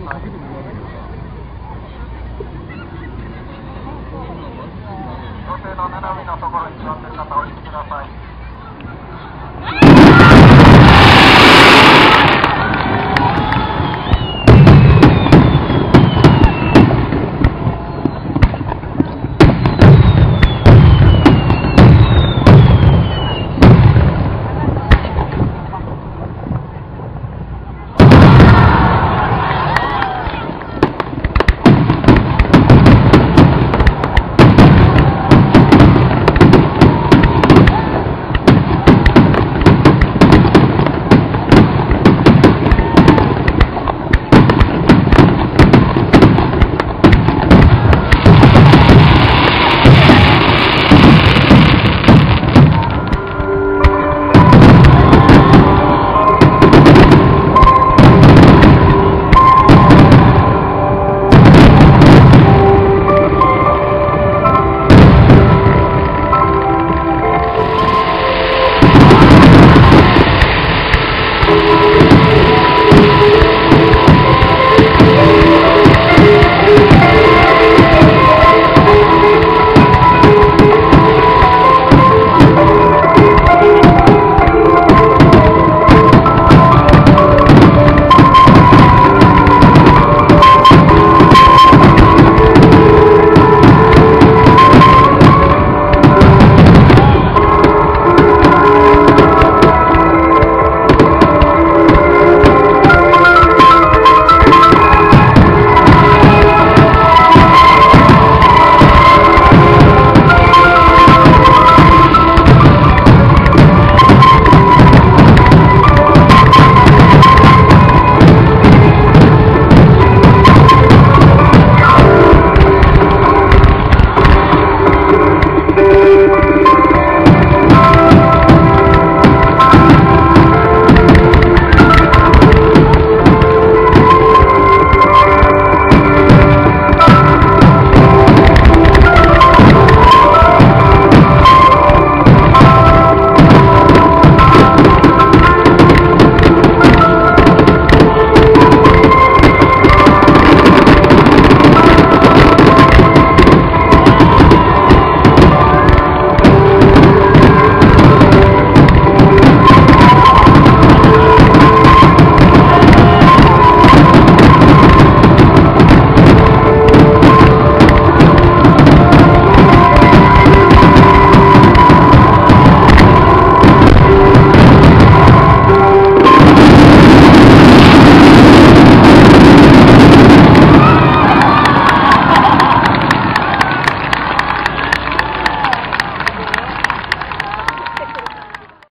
女性の斜めのところに座ってる方お聞きください。